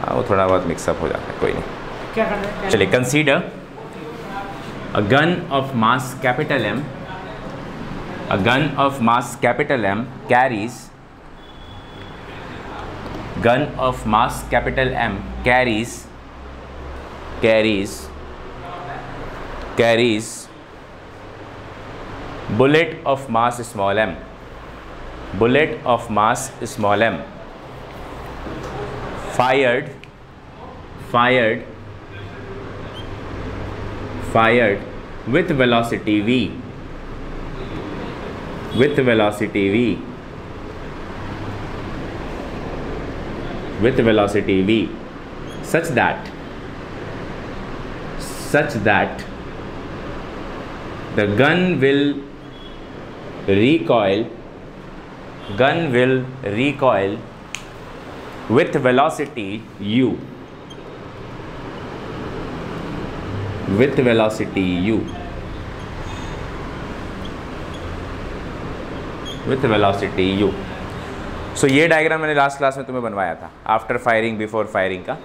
हाँ वो थोड़ा बहुत मिक्सअप हो जाता है, कोई नहीं। चलिए consider a gun of mass capital M a gun of mass capital M carries gun of mass capital M carries carries carries bullet of mass small M bullet of mass small M fired fired fired with velocity v with velocity v with velocity v such that such that the gun will recoil gun will recoil with velocity u. With velocity u. With velocity u. So so, ये diagram मैंने last class में तुम्हें बनवाया था after firing before firing का।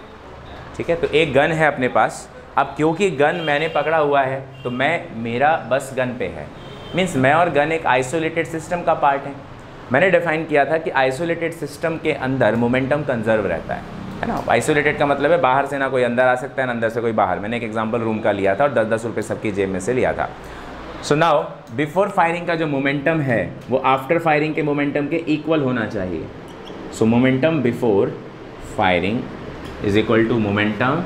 ठीक है? तो एक गन है अपने पास। अब क्योंकि गन मैंने पकड़ा हुआ है तो मैं मेरा बस गन पे है। मीन्स मैं और गन एक आइसोलेटेड सिस्टम का पार्ट है। मैंने डिफाइन किया था कि आइसोलेटेड सिस्टम के अंदर मोमेंटम कंजर्व रहता है है ना? आइसोलेटेड का मतलब है बाहर से ना कोई अंदर आ सकता है, ना अंदर से कोई बाहर। मैंने एक एग्ज़ाम्पल रूम का लिया था और दस दस रुपये सबकी जेब में से लिया था। सो नाउ बिफोर फायरिंग का जो मोमेंटम है, वो आफ्टर फायरिंग के मोमेंटम के इक्वल होना चाहिए। So momentum before firing is equal to momentum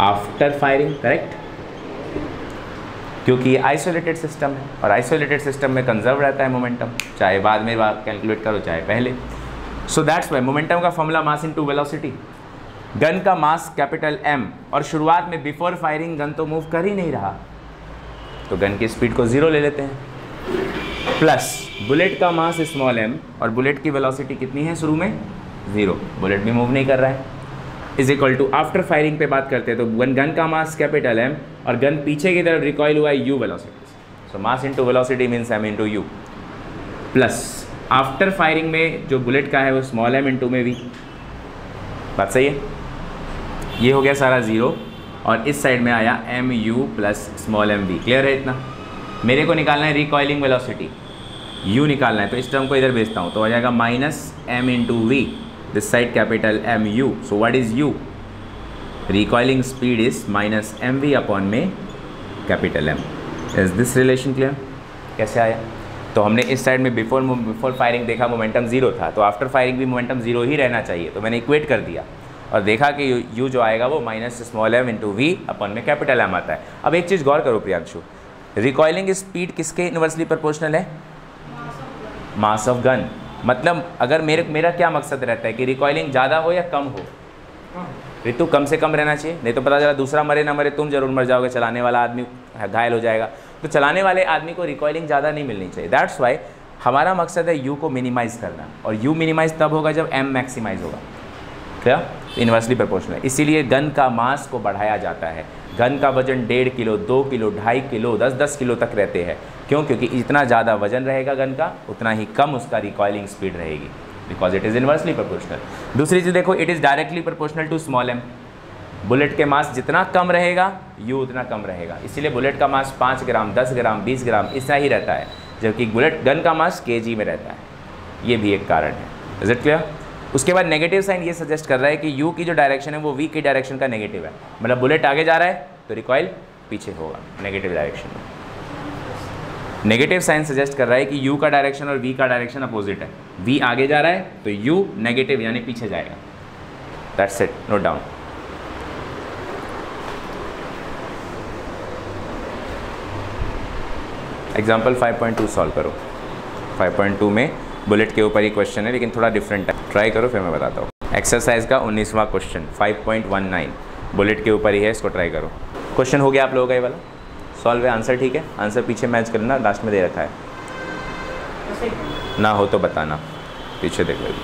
after firing correct क्योंकि ये आइसोलेटेड सिस्टम है और आइसोलेटेड सिस्टम में कंजर्व रहता है मोमेंटम चाहे बाद में कैलकुलेट करो, चाहे पहले। सो दैट्स वाई मोमेंटम का formula mass into velocity gun का मास कैपिटल एम और शुरुआत में बिफोर फायरिंग गन तो मूव कर ही नहीं रहा। तो गन की स्पीड को ज़ीरो ले लेते हैं। प्लस बुलेट का मास स्मॉल एम और बुलेट की वेलोसिटी कितनी है शुरू में? ज़ीरो बुलेट भी मूव नहीं कर रहा है। Is equal to after firing पे बात करते हैं तो गन गन का मास कैपिटल एम और गन पीछे की तरफ़ रिकॉयल हुआ है U velocity so. Mass into velocity means M into U plus after firing में जो बुलेट का है, वो स्मॉल एम इंटू में वी बात सही है? ये हो गया सारा ज़ीरो और इस साइड में आया M U plus small M V clear है इतना? मेरे को निकालना है रिकॉयलिंग वेलोसिटी यू निकालना है तो इस टर्म को इधर भेजता हूँ तो आ जाएगा minus M into V capital M U so what is U recoiling speed is minus M V upon में capital M is this relation clear कैसे आया? तो हमने इस साइड में बिफोर बिफोर फायरिंग देखा मोमेंटम ज़ीरो था। तो आफ्टर फायरिंग भी मोमेंटम ज़ीरो ही रहना चाहिए। तो मैंने इक्वेट कर दिया। और देखा कि यू जो आएगा वो minus small M into V upon में कैपिटल एम आता है। अब एक चीज़ गौर करो प्रियांशु। रिकॉइलिंग स्पीड किसके इन्वर्सली प्रोपोर्शनल है? मास ऑफ़ गन मतलब अगर मेरे, मेरा क्या मकसद रहता है कि रिकॉइलिंग ज़्यादा हो या कम हो? ऋतु कम से कम रहना चाहिए। नहीं तो पता चला दूसरा मरे, ना मरे, तुम ज़रूर मर जाओगे। चलाने वाला आदमी घायल हो जाएगा। तो चलाने वाले आदमी को रिकॉइलिंग ज़्यादा नहीं मिलनी चाहिए। दैट्स वाई हमारा मकसद है यू को मिनिमाइज करना। और यू मिनिमाइज तब होगा जब एम मैक्सिमाइज होगा। क्या? इन्वर्सली प्रोपोर्शनल इसीलिए गन का मास को बढ़ाया जाता है। गन का वज़न डेढ़ किलो, दो किलो, ढाई किलो, दस दस किलो तक रहते हैं। क्यों? क्योंकि जितना ज़्यादा वज़न रहेगा गन का, उतना ही कम उसका रिकॉइलिंग स्पीड रहेगी। Because it is inversely proportional दूसरी चीज़ देखो it is directly proportional to small M bullet के मास जितना कम रहेगा यू उतना कम रहेगा। इसीलिए बुलेट का मास पाँच ग्राम, दस ग्राम, बीस ग्राम, इतना ही रहता है। जबकि बुलेट गन का मास के में रहता है। ये भी एक कारण है। इज़ इट क्लियर उसके बाद नेगेटिव साइन ये सजेस्ट कर रहा है कि यू की जो डायरेक्शन है, वो वी की डायरेक्शन का नेगेटिव है। मतलब बुलेट आगे जा रहा है तो रिकॉयल पीछे होगा नेगेटिव डायरेक्शन में नेगेटिव साइन सजेस्ट कर रहा है कि यू का डायरेक्शन और वी का डायरेक्शन अपोजिट है। वी आगे जा रहा है तो यू नेगेटिव यानी पीछे जाएगा। That's it note down example 5.2 solve करो। 5.2 में बुलेट के ऊपर ही क्वेश्चन है लेकिन थोड़ा डिफरेंट है। ट्राई करो फिर मैं बताता हूँ। एक्सरसाइज का 19वां क्वेश्चन 5.19 बुलेट के ऊपर ही है इसको ट्राई करो। क्वेश्चन हो गया आप लोगों का ये वाला? सॉल्व है? आंसर ठीक है? आंसर पीछे मैच करना लास्ट में दे रखा है। ना हो तो बताना। पीछे देख लो।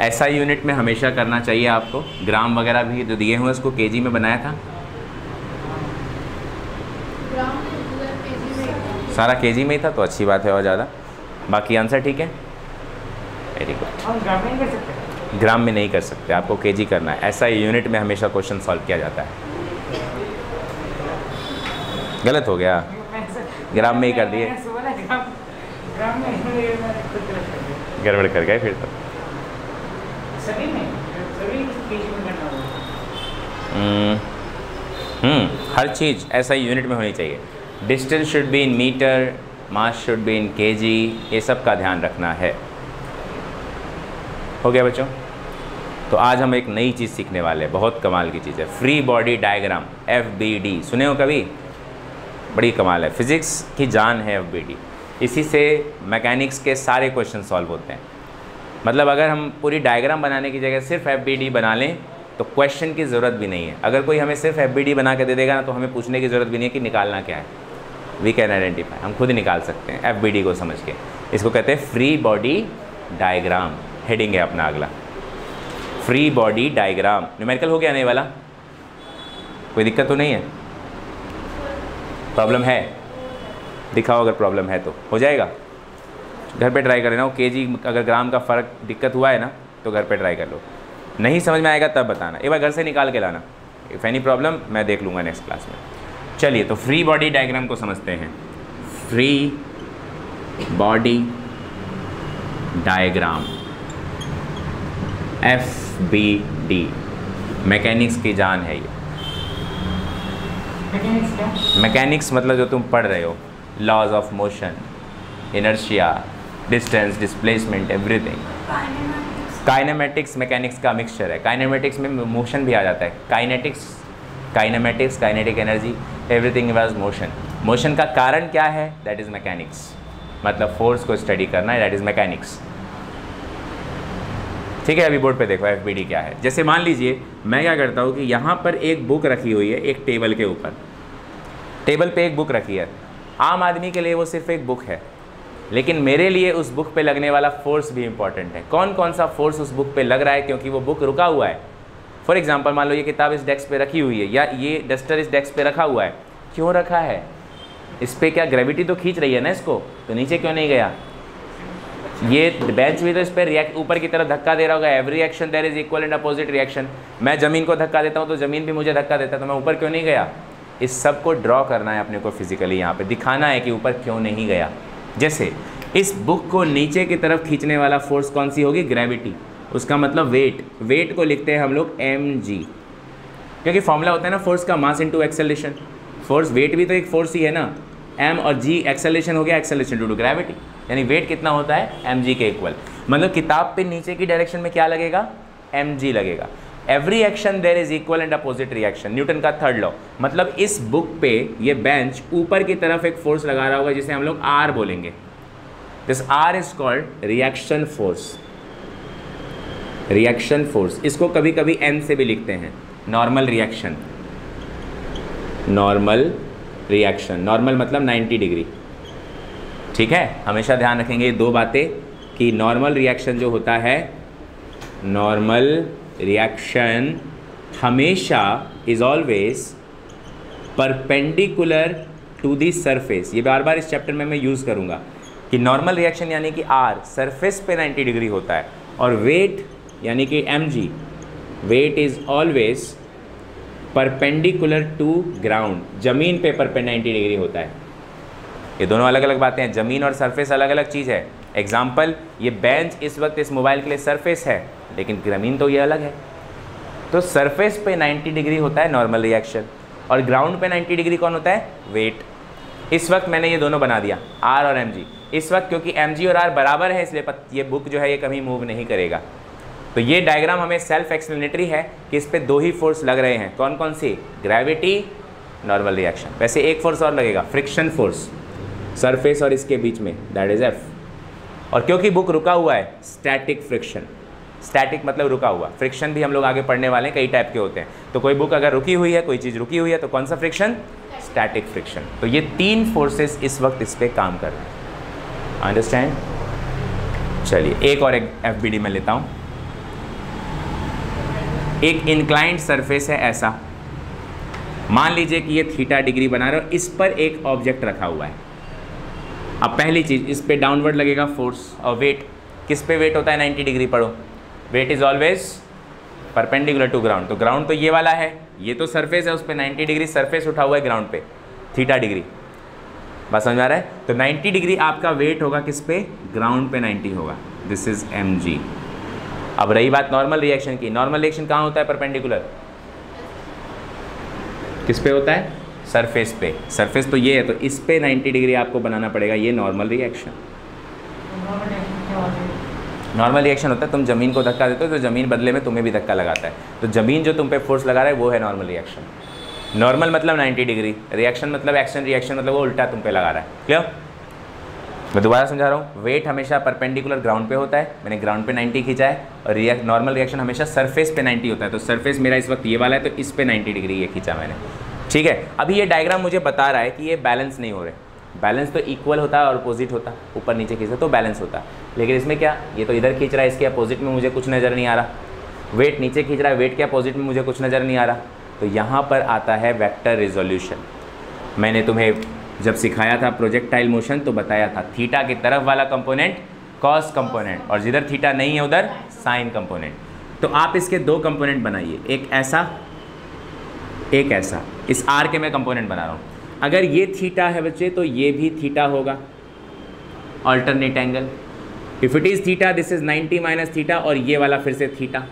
ऐसा यूनिट में हमेशा करना चाहिए आपको। ग्राम वगैरह भी जो दिए हुए उसको केजी में बनाया था? सारा केजी में ही था तो अच्छी बात है और ज़्यादा। बाकी आंसर ठीक है? वेरी गुड ग्राम में नहीं कर सकते। ग्राम में नहीं कर सकते आपको केजी करना है। ऐसा यूनिट में हमेशा क्वेश्चन सॉल्व किया जाता है। गलत हो गया। ग्राम में ही कर दिए। गड़बड़ कर गए फिर तो। सभी में सभी केजी में करना होगा। हम्म, हम्म, हर चीज़ ऐसा ही यूनिट में होनी चाहिए। Distance should be in metre mass should be in kg, ये सब का ध्यान रखना है। हो गया बच्चों? तो आज हम एक नई चीज़ सीखने वाले हैं, बहुत कमाल की चीज़ है। Free body diagram F B D सुने हो कभी? बड़ी कमाल है। फिज़िक्स की जान है एफ़ बी डी इसी से मैकेनिक्स के सारे क्वेश्चन सॉल्व होते हैं। मतलब अगर हम पूरी डायग्राम बनाने की जगह सिर्फ़ एफ़ बी डी बना लें तो क्वेश्चन की ज़रूरत भी नहीं है। अगर कोई हमें सिर्फ़ एफ़ बी डी बना के दे देगा ना तो हमें पूछने की ज़रूरत भी नहीं है कि निकालना क्या है। वी कैन आइडेंटिफाई हम खुद निकाल सकते हैं एफ़ बी डी को समझ के। इसको कहते हैं फ्री बॉडी डायग्राम हेडिंग है अपना अगला। फ्री बॉडी डायग्राम न्यूमेरिकल हो गया नहीं वाला? कोई दिक्कत तो नहीं है? प्रॉब्लम है। दिखाओ अगर प्रॉब्लम है तो। हो जाएगा। घर पे ट्राई कर लेना के जी अगर ग्राम का फ़र्क दिक्कत हुआ है ना तो घर पे ट्राई कर लो। नहीं समझ में आएगा तब बताना। एक बार घर से निकाल के लाना। इफ़ एनी प्रॉब्लम मैं देख लूँगा नेक्स्ट क्लास में। चलिए तो फ्री बॉडी डायग्राम को समझते हैं। Free body diagram F B D mechanics की जान है ये। मैकेनिक्स मतलब जो तुम पढ़ रहे हो। Laws of motion inertia distance displacement everything kinematics mechanics का मिक्सचर है। काइनेमेटिक्स में मोशन भी आ जाता है। Kinetics kinematics kinetic energy everything was motion motion का कारण क्या है? दैट इज़ मैकेनिक्स मतलब फोर्स को स्टडी करना है दैट इज़ मैकेनिक्स ठीक है, अभी बोर्ड पे देखो FBD क्या है। जैसे मान लीजिए, मैं क्या करता हूँ कि यहाँ पर एक बुक रखी हुई है, एक टेबल के ऊपर। टेबल पे एक बुक रखी है। आम आदमी के लिए वो सिर्फ़ एक बुक है। लेकिन मेरे लिए उस बुक पे लगने वाला फोर्स भी इंपॉर्टेंट है। कौन कौन सा फोर्स उस बुक पे लग रहा है? क्योंकि वो बुक रुका हुआ है। फॉर एग्ज़ाम्पल मान लो ये किताब इस डेस्क पे रखी हुई है, या ये डस्टर इस डेस्क पे रखा हुआ है, क्यों रखा है? इस पर क्या ग्रेविटी तो खींच रही है ना इसको? तो नीचे क्यों नहीं गया? ये बेंच भी तो इस पर रिएक्ट ऊपर की तरफ़ धक्का दे रहा होगा every action there is equal and opposite reaction मैं ज़मीन को धक्का देता हूँ तो ज़मीन भी मुझे धक्का देता है तो मैं ऊपर क्यों नहीं गया? इस सबको ड्रॉ करना है अपने को फिजिकली यहाँ पे, दिखाना है कि ऊपर क्यों नहीं गया। जैसे, इस बुक को नीचे की तरफ़ खींचने वाला फोर्स कौन सी होगी? ग्रेविटी उसका मतलब वेट वेट को लिखते हैं हम लोग एम जी क्योंकि फॉर्मूला होता है ना फोर्स का mass into acceleration force weight भी तो एक फोर्स ही है ना. एम और जी एक्सेलेशन हो गया एक्सेलेशन टू टू ग्रेविटी यानी वेट कितना होता है? एम जी के इक्वल मतलब किताब पे नीचे की डायरेक्शन में क्या लगेगा? एम जी लगेगा. Every action there is equal and opposite reaction Newton का थर्ड लॉ मतलब इस बुक पे ये बेंच ऊपर की तरफ़ एक फोर्स लगा रहा होगा, जिसे हम लोग आर बोलेंगे. This R is called reaction force reaction force इसको कभी कभी एन से भी लिखते हैं। Normal reaction normal reaction normal मतलब 90 डिग्री ठीक है? हमेशा ध्यान रखेंगे ये दो बातें कि नॉर्मल रिएक्शन जो होता है नॉर्मल रिएक्शन हमेशा is always perpendicular to the surface ये बार बार इस चैप्टर में मैं यूज़ करूँगा कि नॉर्मल रिएक्शन यानी कि आर सरफेस पे 90 डिग्री होता है और वेट यानी कि M G weight is always perpendicular to ground ज़मीन पे परपे 90 डिग्री होता है। ये दोनों अलग अलग बातें हैं। ज़मीन और सरफेस अलग अलग चीज़ है। एग्ज़ाम्पल ये बेंच इस वक्त इस मोबाइल के लिए सरफेस है, लेकिन ज़मीन तो ये अलग है। तो सरफेस पे 90 डिग्री होता है नॉर्मल रिएक्शन और ग्राउंड पे 90 डिग्री कौन होता है? वेट इस वक्त मैंने ये दोनों बना दिया आर और एम इस वक्त क्योंकि एम और आर बराबर है, इसलिए ये बुक जो है, ये कभी मूव नहीं करेगा। तो ये डायग्राम हमें सेल्फ एक्सप्लेनेटरी है कि इस पर दो ही फोर्स लग रहे हैं। कौन कौन सी? ग्रेविटी नॉर्मल रिएक्शन वैसे एक फोर्स और लगेगा फ्रिक्शन फोर्स सरफेस और इसके बीच में दैट इज़ एफ़ और क्योंकि बुक रुका हुआ है स्टैटिक फ्रिक्शन स्टैटिक मतलब रुका हुआ। फ्रिक्शन भी हम लोग आगे पढ़ने वाले हैं, कई टाइप के होते हैं। तो कोई बुक अगर रुकी हुई है, कोई चीज़ रुकी हुई है तो कौन सा फ्रिक्शन स्टैटिक फ्रिक्शन तो ये तीन फोर्सेस इस वक्त इस पर काम कर रहे हैं। अंडरस्टैंड चलिए, एक और एक एफ़ में लेता हूँ। एक इंक्लाइंट सरफेस है ऐसा। मान लीजिए कि ये थीटा डिग्री बना रहे हो, इस पर एक ऑब्जेक्ट रखा हुआ है। अब पहली चीज़, इस पर डाउनवर्ड लगेगा फोर्स और वेट किस पे वेट होता है? 90 डिग्री पढ़ो weight is always perpendicular to ground तो ग्राउंड तो ये वाला है, ये तो सरफेस है, उस पर नाइन्टी डिग्री सरफेस उठा हुआ है ग्राउंड पे थीटा डिग्री बस समझ आ रहा है? तो 90 डिग्री आपका वेट होगा किस पे? ग्राउंड पे 90 होगा। दिस इज़ एम जी अब रही बात नॉर्मल रिएक्शन की. नॉर्मल रिएक्शन कहाँ होता है परपेंडिकुलर किस पे होता है? सरफेस पे. सरफेस तो ये है तो इस पे 90 डिग्री आपको बनाना पड़ेगा, ये नॉर्मल रिएक्शन नॉर्मल रिएक्शन होता है, तुम ज़मीन को धक्का देते हो तो ज़मीन बदले में तुम्हें भी धक्का लगाता है. तो ज़मीन जो तुम पे फोर्स लगा रहा है, वो है नॉर्मल रिएक्शन नॉर्मल मतलब 90 डिग्री रिएक्शन मतलब एक्शन रिएक्शन मतलब वो उल्टा तुम पे लगा रहा है. क्लियर मैं दोबारा समझा रहा हूँ वेट हमेशा परपेंडिकुलर ग्राउंड पे होता है, मैंने ग्राउंड पे 90 खींचा है, और रिएक्ट नॉर्मल रिएक्शन हमेशा सरफेस पे 90 होता है तो सरफेस मेरा इस वक्त ये वाला है तो इस पे 90 डिग्री ये खींचा मैंने। ठीक है, अभी ये डायग्राम मुझे बता रहा है कि ये बैलेंस नहीं हो रहे। बैलेंस तो इक्वल होता है और अपोजिट होता, ऊपर नीचे खींचता तो बैलेंस होता। लेकिन इसमें क्या, ये तो इधर खींच रहा है, इसके अपोजिट में मुझे कुछ नज़र नहीं आ रहा। वेट नीचे खींच रहा है वेट के अपोजिट में मुझे कुछ नज़र नहीं आ रहा। तो यहाँ पर आता है वैक्टर रिजोल्यूशन मैंने तुम्हें जब सिखाया था प्रोजेक्टाइल मोशन तो बताया था थीटा की तरफ़ वाला कंपोनेंट कॉस कंपोनेंट और जिधर थीटा नहीं है, उधर साइन कंपोनेंट तो आप इसके दो कंपोनेंट बनाइए, एक ऐसा एक ऐसा. इस आर के मैं कंपोनेंट बना रहा हूँ. अगर ये थीटा है बच्चे तो ये भी थीटा होगा. Alternate angle if it is theta this is 90 minus theta और ये वाला फिर से थीटा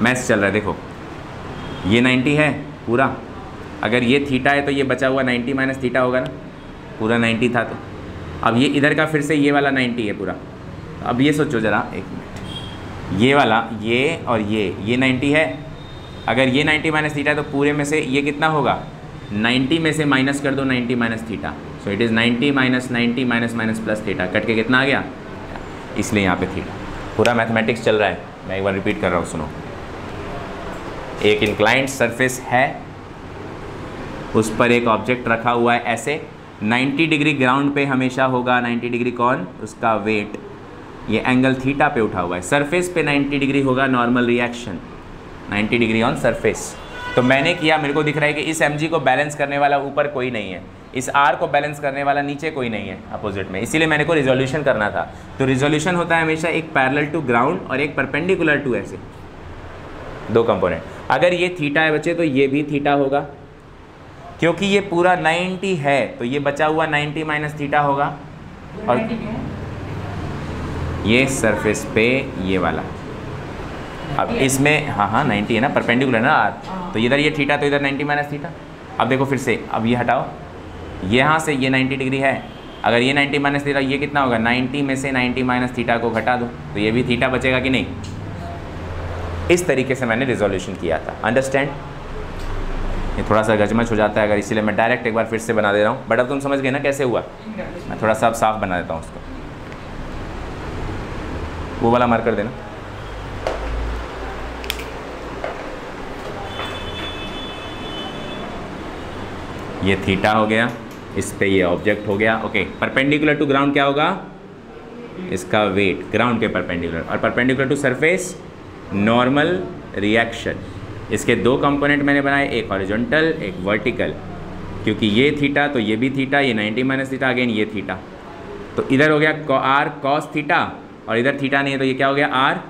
मैथ्स चल रहा है, देखो. ये 90 है, पूरा. अगर ये थीटा है तो ये बचा हुआ 90 माइनस थीटा होगा ना। पूरा 90 था तो। अब ये इधर का फिर से ये वाला 90 है पूरा। अब ये सोचो ज़रा, एक मिनट। ये वाला, ये और ये ये 90 है। अगर ये 90 माइनस थीटा तो पूरे में से ये कितना होगा? 90 में से माइनस कर दो 90 minus theta. So it is 90 minus ninety minus minus plus theta. Cut के कितना आ गया? इसलिए यहाँ पे थीटा। पूरा मैथमेटिक्स चल रहा है। मैं एक बार रिपीट कर रहा हूँ, सुनो। एक इंक्लाइंट सरफेस है उस पर एक ऑब्जेक्ट रखा हुआ है ऐसे। 90 डिग्री ग्राउंड पे हमेशा होगा। 90 डिग्री कौन? उसका वेट ये एंगल थीटा पे उठा हुआ है। सरफेस पे 90 डिग्री होगा normal reaction 90 degree on surface तो मैंने किया, मेरे को दिख रहा है कि इस एम को बैलेंस करने वाला ऊपर कोई नहीं है। इस आर को बैलेंस करने वाला नीचे कोई नहीं है अपोजिट में। इसीलिए मैंने को रिजोल्यूशन करना था। तो रिजोल्यूशन होता है हमेशा एक पैरल टू ग्राउंड और एक परपेंडिकुलर टू ऐसे। दो कंपोनेंट अगर ये थीटा है बच्चे तो ये भी थीटा होगा। क्योंकि ये पूरा 90 है तो ये बचा हुआ 90 माइनस थीटा होगा। और ये सरफेस पे ये वाला। अब इसमें हाँ हाँ 90 है ना परपेंडिकुलर ना आर। तो इधर ये थीटा तो इधर 90 माइनस थीटा। अब देखो फिर से अब ये हटाओ। यहाँ से ये 90 डिग्री है। अगर ये 90 माइनस थीटा ये कितना होगा? 90 में से 90 माइनस थीटा को घटा दो। तो ये भी थीटा बचेगा कि नहीं? इस तरीके से मैंने रिजोल्यूशन किया था। अंडरस्टैंड ये थोड़ा सा गजमच हो जाता है अगर, इसीलिए मैं डायरेक्ट एक बार फिर से बना दे रहा हूँ। बट अब तुम समझ गए ना कैसे हुआ? मैं थोड़ा सा अब साफ़ बना देता हूँ उसको। वो वाला मार्कर देना। ये थीटा हो गया, इस पे ये ऑब्जेक्ट हो गया। ओके परपेंडिकुलर टू ग्राउंड क्या होगा? इसका वेट ग्राउंड के परपेंडिकुलर और perpendicular to surface normal reaction इसके दो कंपोनेंट मैंने बनाए, एक हॉरिजॉन्टल एक वर्टिकल क्योंकि ये थीटा तो ये भी थीटा ये 90 माइनस थीटा अगेन ये थीटा तो इधर हो गया आर कॉस थीटा और इधर थीटा नहीं है तो ये क्या हो गया? आर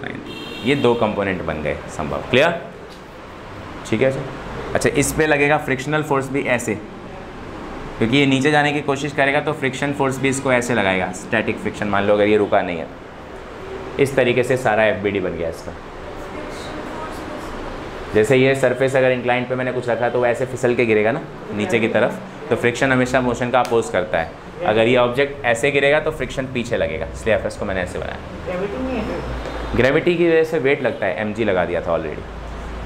साइन ये दो कंपोनेंट बन गए, संभव। क्लियर ठीक है सर अच्छा इस पर लगेगा फ्रिक्शनल फोर्स भी ऐसे। क्योंकि ये नीचे जाने की कोशिश करेगा तो फ्रिक्शन फोर्स भी इसको ऐसे लगाएगा। स्टैटिक फ्रिक्शन मान लो, अगर ये रुका नहीं है इस तरीके से सारा एफबीडी बन गया इसका। जैसे ये सरफेस अगर इंक्लाइन पे मैंने कुछ रखा तो वो ऐसे फिसल के गिरेगा ना नीचे की तरफ़। तो फ्रिक्शन हमेशा मोशन का अपोज करता है। अगर ये ऑब्जेक्ट ऐसे गिरेगा तो फ्रिक्शन पीछे लगेगा। इसलिए एफ़ को मैंने ऐसे बनाया। ग्रेविटी की वजह से वेट लगता है एमजी लगा दिया था ऑलरेडी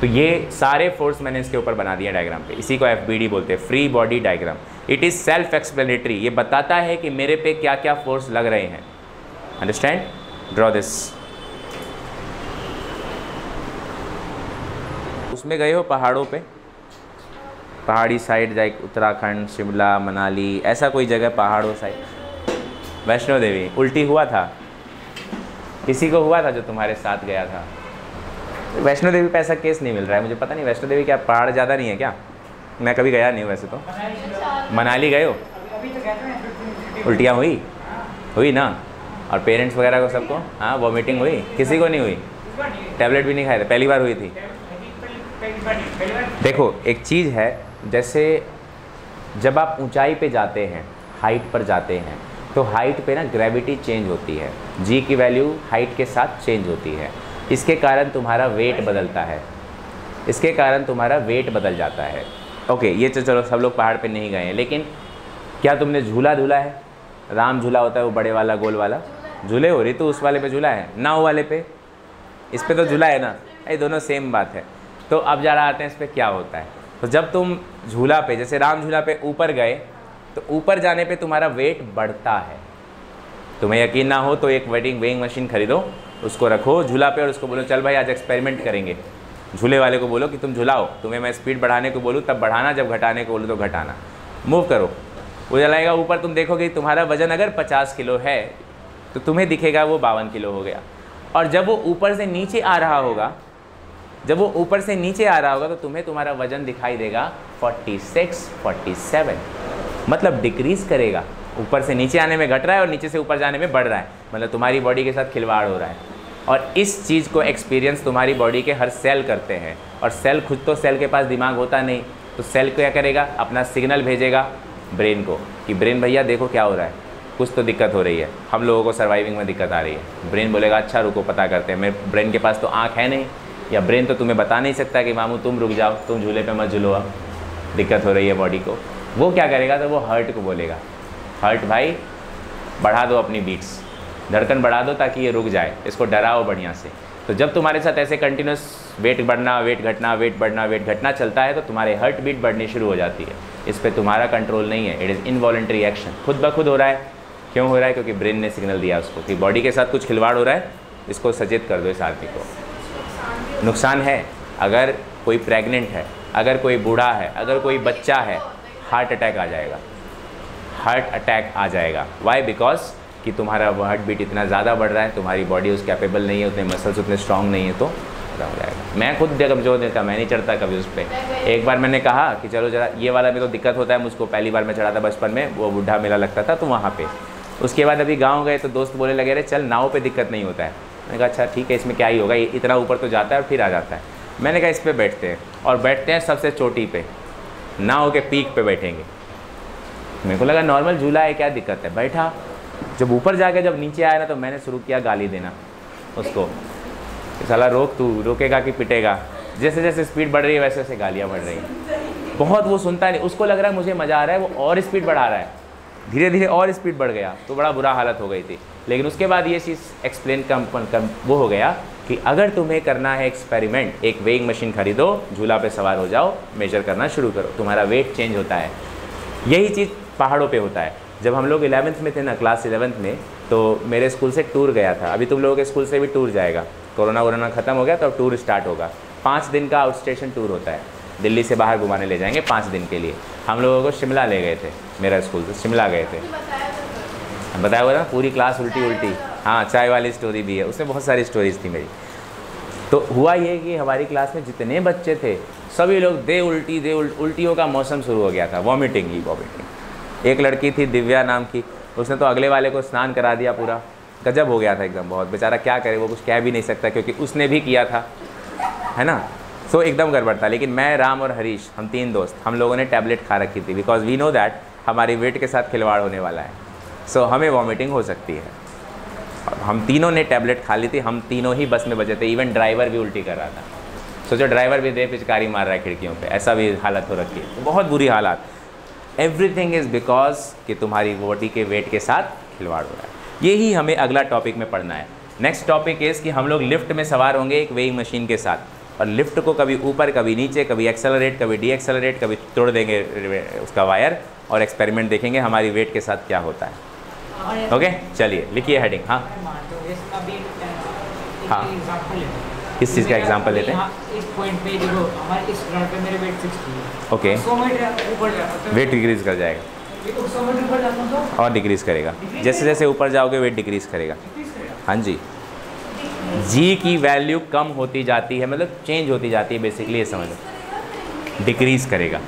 तो ये सारे फोर्स मैंने इसके ऊपर बना दिया डायग्राम पे। इसी को एफबीडी बोलते हैं free body diagram it is self explanatory ये बताता है कि मेरे पे क्या क्या फोर्स लग रहे हैं। अंडरस्टैंड ड्रॉ दिस उसमें गए हो पहाड़ों पे? पहाड़ी साइड जाए, उत्तराखंड, शिमला, मनाली, ऐसा कोई जगह पहाड़ों साइड वैष्णो देवी, उल्टी हुआ था? किसी को हुआ था जो तुम्हारे साथ गया था? वैष्णो देवी पे ऐसा केस नहीं मिल रहा है, मुझे पता नहीं, वैष्णो देवी क्या पहाड़ ज़्यादा नहीं है क्या? मैं कभी गया नहीं हूँ वैसे तो। मनाली गए हो? उल्टियाँ हुई? हुई ना? और पेरेंट्स वगैरह को सबको? हाँ वॉमिटिंग हुई? किसी को नहीं हुई? टैबलेट भी नहीं खाए थे? पहली बार हुई थी पहली पहली बार नहीं, पहली बार देखो, एक चीज़ है, जैसे जब आप ऊंचाई पे जाते हैं हाइट पर जाते हैं तो हाइट पे ना ग्रेविटी चेंज होती है। जी की वैल्यू हाइट के साथ चेंज होती है। इसके कारण तुम्हारा वेट बदलता है। इसके कारण तुम्हारा वेट बदल जाता है। ओके ये तो चलो, सब लोग पहाड़ पे नहीं गए हैं, लेकिन क्या तुमने झूला झूला है? राम झूला होता है, वो बड़े वाला, गोल वाला। झूले हो रही तो उस वाले पे झूला है? नाव वाले पे? इस पे तो झूला है ना? ये दोनों सेम बात है। तो अब जरा आते हैं इस पर क्या होता है? तो जब तुम झूला पे, जैसे राम झूला पे ऊपर गए तो ऊपर जाने पे तुम्हारा वेट बढ़ता है। तुम्हें यकीन ना हो तो एक वेटिंग वेइंग मशीन खरीदो, उसको रखो झूला पे और उसको बोलो, चल भाई, आज एक्सपेरिमेंट करेंगे। झूले वाले को बोलो कि, तुम झुलाओ, तुम्हें मैं स्पीड बढ़ाने को बोलूँ, तब बढ़ाना, जब घटाने को बोलूँ तो घटाना। मूव करो। वो जलाएगा ऊपर, तुम देखोगे तुम्हारा वज़न अगर 50 किलो है तो तुम्हें दिखेगा वो बावन किलो हो गया। और जब वो ऊपर से नीचे आ रहा होगा जब वो ऊपर से नीचे आ रहा होगा तो तुम्हें तुम्हारा वज़न दिखाई देगा 46, 47 मतलब डिक्रीज करेगा। ऊपर से नीचे आने में घट रहा है और नीचे से ऊपर जाने में बढ़ रहा है। मतलब तुम्हारी बॉडी के साथ खिलवाड़ हो रहा है। और इस चीज़ को एक्सपीरियंस तुम्हारी बॉडी के हर सेल करते हैं। और सेल खुद तो सेल के पास दिमाग होता नहीं। तो सेल क्या करेगा? अपना सिग्नल भेजेगा ब्रेन को कि ब्रेन भैया देखो क्या हो रहा है। कुछ तो दिक्कत हो रही है। हम लोगों को सर्वाइविंग में दिक्कत आ रही है। ब्रेन बोलेगा अच्छा रुको पता करते हैं। मेरे ब्रेन के पास तो आँख है नहीं। या ब्रेन तो तुम्हें बता नहीं सकता कि मामू तुम रुक जाओ, तुम झूले पे मत झूलो अब दिक्कत हो रही है बॉडी को। वो क्या करेगा तो वो हर्ट को बोलेगा हर्ट भाई, बढ़ा दो अपनी बीट्स धड़कन बढ़ा दो ताकि ये रुक जाए, इसको डराओ बढ़िया से। तो जब तुम्हारे साथ ऐसे कंटिन्यूस वेट बढ़ना वेट घटना वेट बढ़ना वेट घटना चलता है तो तुम्हारे हर्ट बीट बढ़नी शुरू हो जाती है। इस पर तुम्हारा कंट्रोल नहीं है इट इज़ इनवॉलेंट्री एक्शन खुद ब खुद हो रहा है। क्यों हो रहा है? क्योंकि ब्रेन ने सिग्नल दिया उसको कि बॉडी के साथ कुछ खिलवाड़ हो रहा है, इसको सचेत कर दो इस आदमी को। नुकसान है, अगर कोई प्रेग्नेंट है, अगर कोई बूढ़ा है, अगर कोई बच्चा है हार्ट अटैक आ जाएगा। हार्ट अटैक आ जाएगा। वाई बिकॉज़ कि तुम्हारा हार्ट बीट इतना ज़्यादा बढ़ रहा है, तुम्हारी बॉडी उस कैपेबल नहीं है, उतने मसल्स उतने स्ट्रांग नहीं है तो खत्म हो जाएगा। मैं खुद कमज़ोर देता मैं नहीं चढ़ता कभी उस पर एक बार मैंने कहा कि चलो जरा, ये वाला में तो दिक्कत होता है, मुझको पहली बार मैं चढ़ा था बचपन में, वो बूढ़ा मेला लगता था तो वहाँ पर उसके बाद अभी गाँव गए तो दोस्त बोले लगे रहे चल, नाव पर दिक्कत नहीं होता है। मैंने कहा अच्छा ठीक है, इसमें क्या ही होगा? ये इतना ऊपर तो जाता है और फिर आ जाता है। मैंने कहा, इस पर बैठते हैं। और बैठते हैं सबसे चोटी पे नाव के पीक पे बैठेंगे। मेरे को लगा, नॉर्मल झूला है, क्या दिक्कत है? बैठा। जब ऊपर जाके जब नीचे आया ना तो मैंने शुरू किया गाली देना उसको। साला, रोक तू, रोकेगा कि पिटेगा? जैसे जैसे स्पीड बढ़ रही है, वैसे वैसे गालियाँ बढ़ रही हैं। बहुत वो सुनता नहीं, उसको लग रहा है मुझे मज़ा आ रहा है, वो और स्पीड बढ़ा रहा है। धीरे धीरे और स्पीड बढ़ गया तो बड़ा बुरा हालत हो गई थी। लेकिन उसके बाद ये चीज़ एक्सप्लेन कम, कम वो हो गया कि अगर तुम्हें करना है एक्सपेरिमेंट एक वेइंग मशीन खरीदो झूला पे सवार हो जाओ मेजर करना शुरू करो तुम्हारा वेट चेंज होता है। यही चीज़ पहाड़ों पे होता है। जब हम लोग इलेवंथ में थे ना क्लास इलेवंथ में तो मेरे स्कूल से टूर गया था। अभी तुम लोगों के स्कूल से भी टूर जाएगा। कोरोना वोरोना ख़त्म हो गया तो अब टूर स्टार्ट होगा। पाँच दिन का आउट स्टेशन टूर होता है। दिल्ली से बाहर घुमाने ले जाएँगे पाँच दिन के लिए। हम लोगों को शिमला ले गए थे मेरा स्कूल से शिमला गए थे। बताया हुआ ना पूरी क्लास उल्टी उल्टी। हाँ चाय वाली स्टोरी भी है उसमें बहुत सारी स्टोरीज थी मेरी। तो हुआ ये कि हमारी क्लास में जितने बच्चे थे सभी लोग दे उल्टी दे उल्ट, उल्टियों का मौसम शुरू हो गया था वॉमिटिंग ही वॉमिटिंग एक लड़की थी दिव्या नाम की उसने तो अगले वाले को स्नान करा दिया पूरा। गजब हो गया था एकदम बहुत। बेचारा क्या करे वो कुछ कह भी नहीं सकता क्योंकि उसने भी किया था है ना? सो so, एकदम गड़बड़ था। लेकिन मैं राम और हरीश हम तीन दोस्त हम लोगों ने टैबलेट खा रखी थी। बिकॉज़ वी नो दैट हमारी वेट के साथ खिलवाड़ होने वाला है। सो so, हमें वॉमिटिंग हो सकती है। हम तीनों ने टैबलेट खा ली थी। हम तीनों ही बस में बचे थे। इवन ड्राइवर भी उल्टी कर रहा था। सोचो ड्राइवर भी दे पिचकारी मार रहा है खिड़कियों पे। ऐसा भी हालत हो रखी है। बहुत बुरी हालात। एवरीथिंग इज़ बिकॉज़ कि तुम्हारी बॉडी के वेट के साथ खिलवाड़ हो रहा है। यही हमें अगला टॉपिक में पढ़ना है। नेक्स्ट टॉपिक इज़ कि हम लोग लिफ्ट में सवार होंगे एक वेइंग मशीन के साथ। और लिफ्ट को कभी ऊपर, कभी नीचे, कभी एक्सेलरेट कभी डी एक्सेलरेट कभी तोड़ देंगे, उसका वायर और एक्सपेरिमेंट देखेंगे हमारी वेट के साथ क्या होता है। ओके चलिए, लिखिए हेडिंग हाँ। हाँ। किस चीज़ का एग्जांपल लेते हैं। इस पॉइंट पे देखो हमारे इस ग्राउंड पे मेरे वेट 60 ओके 100 मीटर ऊपर वेट डिक्रीज कर जाएगा। ये 100 मीटर ऊपर जाता और डिक्रीज करेगा। जैसे जैसे ऊपर जाओगे वेट डिक्रीज करेगा। हाँ जी। जी की वैल्यू कम होती जाती है मतलब चेंज होती जाती है बेसिकली ये समझ लो। डिक्रीज करेगा।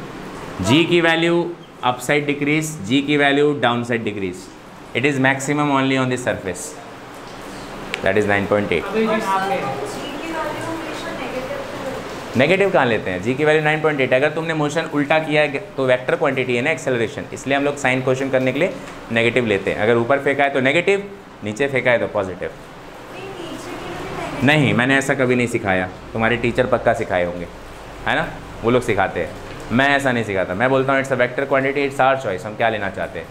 जी की value up side decrease G की value down side decrease it is maximum only on the surface that is 9.8 अभी और जिन आप ले सर रहे हैं। जी की वैल्यू हमेशा नेगेटिव नेगेटिव कहाँ लेते हैं? जी की वैल्यू 9.8 अगर तुमने मोशन उल्टा किया है तो वेक्टर क्वांटिटी है ना एक्सेलरेशन इसलिए हम लोग साइन क्वेश्चन करने के लिए नेगेटिव लेते हैं। अगर ऊपर फेंका है तो नेगेटिव नीचे फेंका है तो पॉजिटिव नहीं नीचे के लिए भी नेगेटिव नहीं, मैंने ऐसा कभी नहीं सिखाया। तुम्हारे टीचर पक्का सिखाए होंगे। है ना? वो लोग सिखाते हैं। मैं ऐसा नहीं सिखाता। मैं बोलता हूँ it's a vector quantity it's our choice हम क्या लेना चाहते हैं?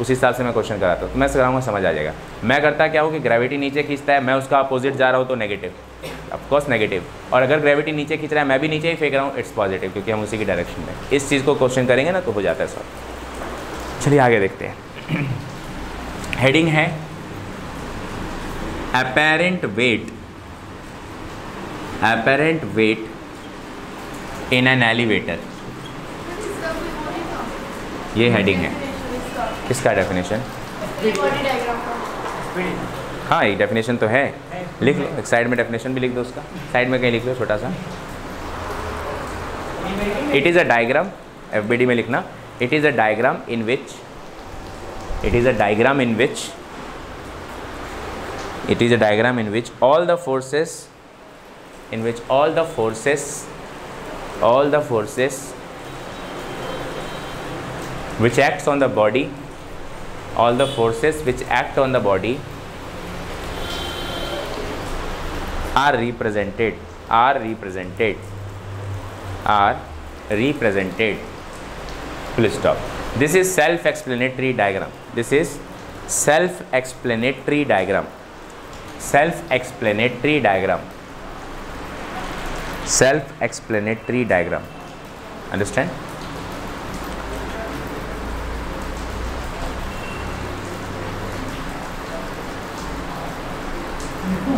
उस हिसाब से मैं क्वेश्चन कराता हूँ। तो मैं सिखाऊँगा, समझ आ जाएगा। मैं करता क्या हूँ कि ग्रेविटी नीचे खींचता है, मैं उसका अपोजिट जा रहा हूँ तो नेगेटिव ऑफकोर्स नेगेटिव और अगर ग्रेविटी नीचे खींच रहा है, मैं भी नीचे ही फेंक रहा हूँ इट्स पॉजिटिव क्योंकि हम उसी की डायरेक्शन में इस चीज़ को क्वेश्चन करेंगे ना तो हो जाता है सॉल्व चलिए आगे देखते हैं। हेडिंग है apparent weight apparent weight in an elevator. ये हेडिंग है। किसका डेफिनेशन डायग्राम हाँ ये डेफिनेशन तो है। लिख लो। एक साइड में डेफिनेशन भी लिख दो उसका। साइड में कहीं लिख लो छोटा सा। It is a diagram F B D में लिखना। It is a diagram in which it is a diagram in which it is a diagram in which all the forces in which all the forces all the forces which acts on the body all the forces which act on the body are represented are represented are represented. Full stop. This is self explanatory diagram. This is self explanatory diagram. Self explanatory diagram self explanatory diagram. Understand?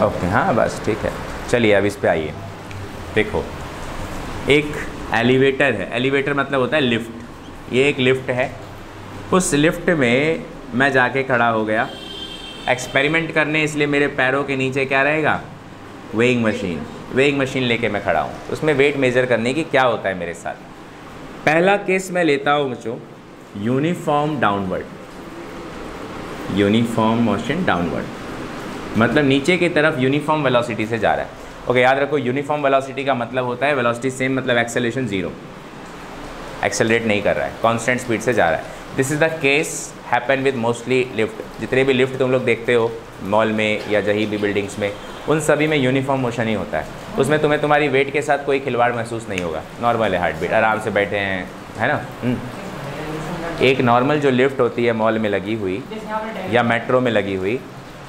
Okay हाँ बस ठीक है। चलिए, अब इस पे आइए। देखो, एक एलिवेटर है। एलिवेटर मतलब होता है लिफ्ट ये एक लिफ्ट है। उस लिफ्ट में मैं जाके खड़ा हो गया। एक्सपेरिमेंट करने, इसलिए मेरे पैरों के नीचे क्या रहेगा? वेइंग मशीन वेइंग मशीन लेके मैं खड़ा हूँ। उसमें वेट मेज़र करने की क्या होता है मेरे साथ? पहला केस मैं लेता हूँ बच्चों uniform downward uniform motion downward मतलब नीचे की तरफ़ यूनिफॉर्म वेलोसिटी से जा रहा है। ओके याद रखो यूनिफॉर्म वेलोसिटी का मतलब होता है वेलोसिटी सेम मतलब एक्सेलेशन ज़ीरो एक्सेलरेट नहीं कर रहा है कांस्टेंट स्पीड से जा रहा है। This is the case happen with mostly lift जितने भी लिफ्ट तुम लोग देखते हो मॉल में या जहीं भी बिल्डिंग्स में उन सभी में यूनिफॉर्म मोशन ही होता है। उसमें तुम्हें तुम्हारी वेट के साथ कोई खिलवाड़ महसूस नहीं होगा। नॉर्मल है हार्ट बीट आराम से बैठे हैं, है ना? हम्म। एक नॉर्मल जो लिफ्ट होती है मॉल में लगी हुई या मेट्रो में लगी हुई,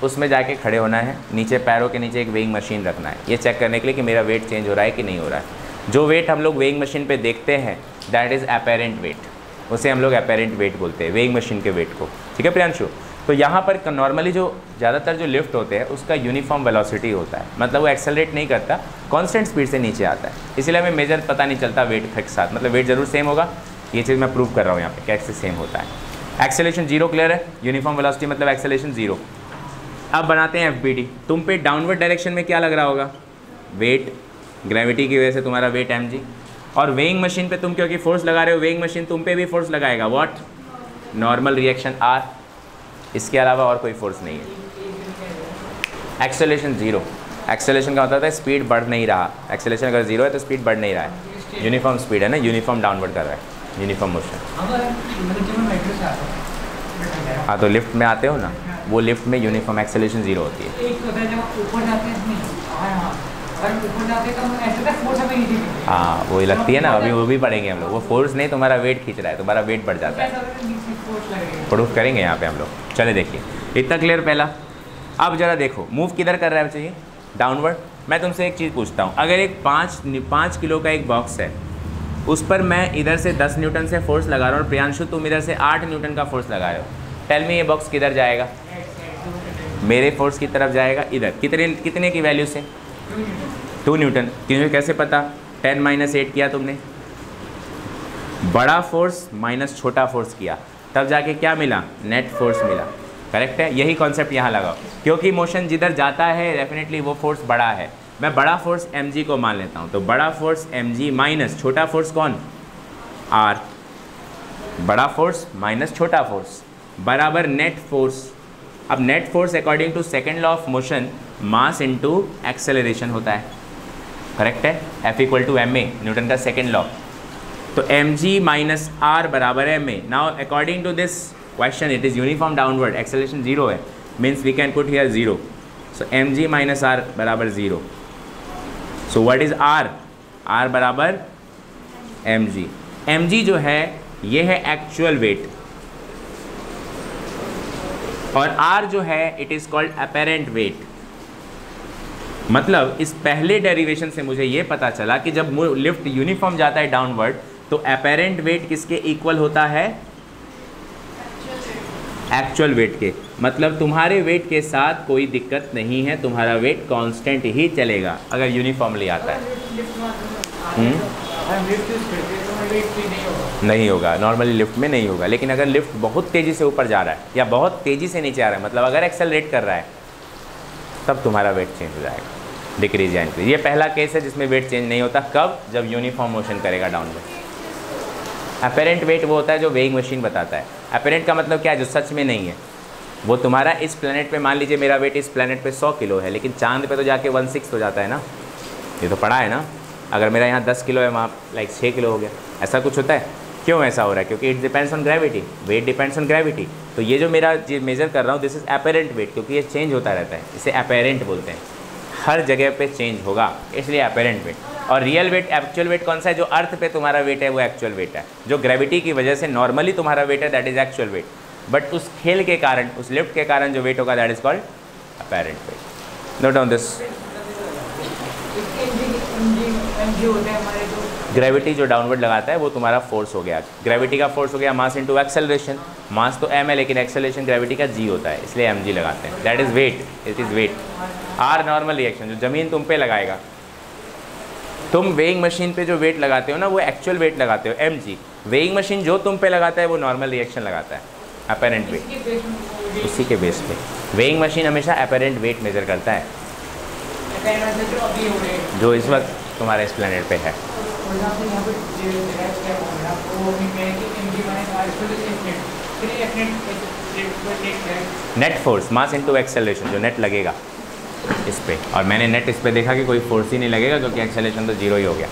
उसमें जाके खड़े होना है। नीचे पैरों के नीचे एक वेइंग मशीन रखना है। ये चेक करने के लिए कि मेरा वेट चेंज हो रहा है कि नहीं हो रहा है। जो वेट हम लोग वेइंग मशीन पे देखते हैं दैट इज़ अपेरेंट वेट उसे हम लोग अपेरेंट वेट बोलते हैं वेइंग मशीन के वेट को। ठीक है प्रियांशु? तो यहाँ पर नॉर्मली जो ज़्यादातर जो लिफ्ट होते हैं, उसका यूनिफॉर्म वेलोसिटी होता है। मतलब वो एक्सेलरेट नहीं करता कांस्टेंट स्पीड से नीचे आता है। इसलिए हमें मेजर पता नहीं चलता वेट के साथ। मतलब वेट ज़रूर सेम होगा। ये चीज़ मैं प्रूव कर रहा हूँ यहाँ पे कैसे सेम होता है। एक्सेलेशन ज़ीरो क्लियर है? यूनिफॉर्म वेलोसिटी मतलब एक्सेलेशन ज़ीरो अब बनाते हैं एफ़ तुम पे डाउनवर्ड डायरेक्शन में क्या लग रहा होगा? वेट ग्रेविटी की वजह से तुम्हारा वेट एम और वेइंग मशीन पे तुम, क्योंकि फोर्स लगा रहे हो वेइंग मशीन तुम पे भी फोर्स लगाएगा। व्हाट नॉर्मल रिएक्शन आर इसके अलावा और कोई फोर्स नहीं है। एक्सेलेशन ज़ीरो एक्सेलेशन का होता था स्पीड बढ़ नहीं रहा। एक्सेलेशन अगर ज़ीरो है तो स्पीड बढ़ नहीं रहा है। यूनिफॉर्म स्पीड है ना? यूनिफॉर्म डाउनवर्ड कर रहा है। यूनिफॉर्म मोशन मतलब हूँ तो लिफ्ट में आते हो ना? वो लिफ्ट में यूनिफॉर्म एक्सेलेशन ज़ीरो होती है। तो है तो खींचता है। वही लगती है ना अभी वो भी पढ़ेंगे हम लोग। वो फोर्स नहीं तुम्हारा वेट खींच रहा है तुम्हारा वेट बढ़ जाता है। प्रूफ करेंगे यहाँ पे हम लोग। चले देखिए इतना क्लियर पहला। अब जरा देखो मूव किधर कर रहा है चाहिए डाउनवर्ड मैं तुमसे एक चीज़ पूछता हूँ अगर एक पाँच पाँच किलो का एक बॉक्स है उस पर मैं इधर से दस न्यूटन से फोर्स लगा रहा हूँ और प्रियांशु तुम इधर से आठ न्यूटन का फोर्स लगा रहे हो टेल में ये बॉक्स किधर जाएगा? मेरे फोर्स की तरफ़ जाएगा इधर। कितने कितने की वैल्यू से? Two newton. क्योंकि कैसे पता? टेन माइनस एट किया तुमने। बड़ा फोर्स माइनस छोटा फोर्स किया। तब जाके क्या मिला? नेट फोर्स मिला। करेक्ट है? यही कॉन्सेप्ट यहाँ लगाओ। क्योंकि मोशन जिधर जाता है डेफिनेटली वो फोर्स बड़ा है। मैं बड़ा फोर्स एमजी को मान लेता हूँ। तो बड़ा फोर्स एमजी माइनस छोटा फोर्स कौन? आर बड़ा फोर्स माइनस छोटा फोर्स बराबर नेट फोर्स अब net force according to second law of motion mass into acceleration होता है। करेक्ट है? F equal to M A Newton का सेकेंड लॉ तो एम जी माइनस आर बराबर है M A now according to this question it is uniform downward acceleration zero है। Means we can put here zero so M G minus R बराबर zero so what is R R बराबर M G M G जो है, ये है actual wait और R जो है it is called apparent weight मतलब इस पहले डेरिवेशन से मुझे ये पता चला कि जब लिफ्ट यूनिफॉर्म जाता है डाउनवर्ड तो अपेरेंट वेट किसके इक्वल होता है? एक्चुअल वेट के। मतलब तुम्हारे वेट के साथ कोई दिक्कत नहीं है तुम्हारा वेट कांस्टेंट ही चलेगा अगर यूनिफॉर्मली आता है। हम्म? हम लिफ्ट यूज़ करते हैं तो हमें वेट भी नहीं होगा। नहीं होगा नॉर्मली लिफ्ट में नहीं होगा लेकिन अगर लिफ्ट बहुत तेज़ी से ऊपर जा रहा है या बहुत तेज़ी से नीचे आ रहा है मतलब अगर एक्सेलरेट कर रहा है तब तुम्हारा वेट चेंज हो जाएगा। डिक्रीज या इंक्रीज ये पहला केस है जिसमें वेट चेंज नहीं होता। कब? जब यूनिफॉर्म मोशन करेगा डाउनवर्ड अपेरेंट वेट वो होता है जो वेइंग मशीन बताता है। अपेरेंट का मतलब क्या है? जो सच में नहीं है। वो तुम्हारा इस प्लेनेट पे, मान लीजिए मेरा वेट इस प्लेनेट पे 100 किलो है, लेकिन चाँद पे तो जाके वन सिक्स हो जाता है ना? ये तो पड़ा है ना? अगर मेरा यहाँ 10 किलो है, वहाँ लाइक 6 किलो हो गया। ऐसा कुछ होता है? क्यों ऐसा हो रहा है क्योंकि it depends on gravity weight depends on gravity तो ये जो मेरा जो मेजर कर रहा हूँ दिस इज़ अपेरेंट वेट क्योंकि ये चेंज होता रहता है इसे अपेरेंट बोलते हैं हर जगह पे चेंज होगा इसलिए अपेरेंट वेट और रियल वेट एक्चुअल वेट कौन सा है जो अर्थ पे तुम्हारा वेट है वो एक्चुअल वेट है जो ग्रेविटी की वजह से नॉर्मली तुम्हारा वेट है that is actual weight but उस खेल के कारण उस लिफ्ट के कारण जो वेट होगा that is called apparent weight note down this gravity जो डाउनवर्ड लगाता है वो तुम्हारा फोर्स हो गया। ग्रेविटी का फोर्स हो गया मास इंटू एक्सेलरेशन मास तो एम है लेकिन एक्सेलरेशन ग्रेविटी का जी होता है इसलिए एम जी लगाते हैं। That is weight it is weight R normal reaction जो ज़मीन तुम पे लगाएगा। तुम वेइंग मशीन पे जो वेट लगाते हो ना वो एक्चुअल वेट लगाते हो एम जी वेइंग मशीन जो तुम पे लगाता है वो नॉर्मल रिएक्शन लगाता है अपेरेंट वेट उसी के बेस पे. वेइंग मशीन हमेशा अपेरेंट वेट मेजर करता हैं। जो इस वक्त तुम्हारे इस प्लेनेट पे है। फॉर एग्जांपल यहाँ पे जो डिराइव किया वो minus R equal to F net फिर F net net force mass into acceleration जो नेट लगेगा इस पे। और मैंने नेट इस पे देखा कि कोई फोर्स ही नहीं लगेगा क्योंकि एक्सेलरेशन तो ज़ीरो ही हो गया।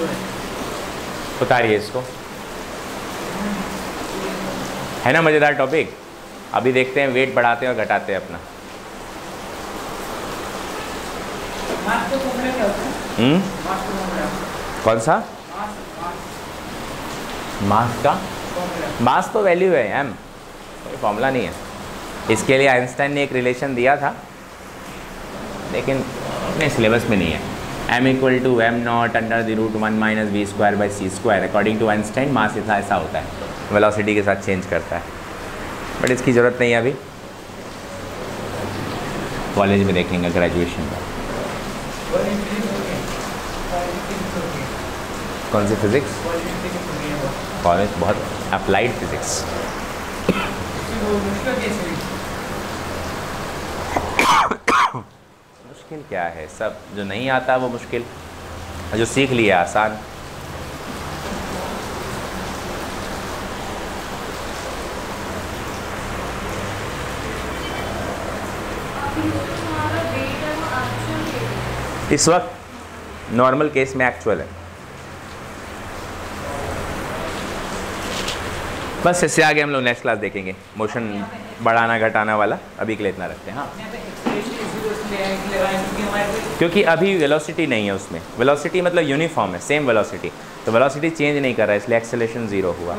है। उतारिए इसको। है ना मज़ेदार टॉपिक अभी देखते हैं वेट बढ़ाते हैं और घटाते हैं अपना। फॉर्मूला कौन सा? मास का? मास तो वैल्यू है एम कोई फॉर्मूला नहीं है। इसके लिए आइंस्टाइन ने एक रिलेशन दिया था, लेकिन अपने सिलेबस में नहीं है। M equal to M naught under the root one minus V square by C square according to Einstein mass ऐसा ऐसा होता है। वेलोसिटी के साथ चेंज करता है। बट इसकी ज़रूरत नहीं है अभी। कॉलेज में देखेंगे ग्रेजुएशन का और इंक्रीज हो गया और इंक्रीज हो गया कौन सी फिज़िक्स कॉलेज बहुत अप्लाइड फिज़िक्स मुश्किल क्या है? सब जो नहीं आता वो मुश्किल। जो सीख लिया आसान। इस वक्त नॉर्मल केस में एक्चुअल है। बस इससे आगे हम लोग नेक्स्ट क्लास देखेंगे। मोशन बढ़ाना, घटाना वाला, अभी के लिए इतना रखते हैं हाँ। क्योंकि अभी वेलोसिटी नहीं है उसमें। वेलोसिटी मतलब यूनिफॉर्म है सेम वेलोसिटी तो वेलोसिटी चेंज नहीं कर रहा है, इसलिए एक्सेलेशन ज़ीरो हुआ।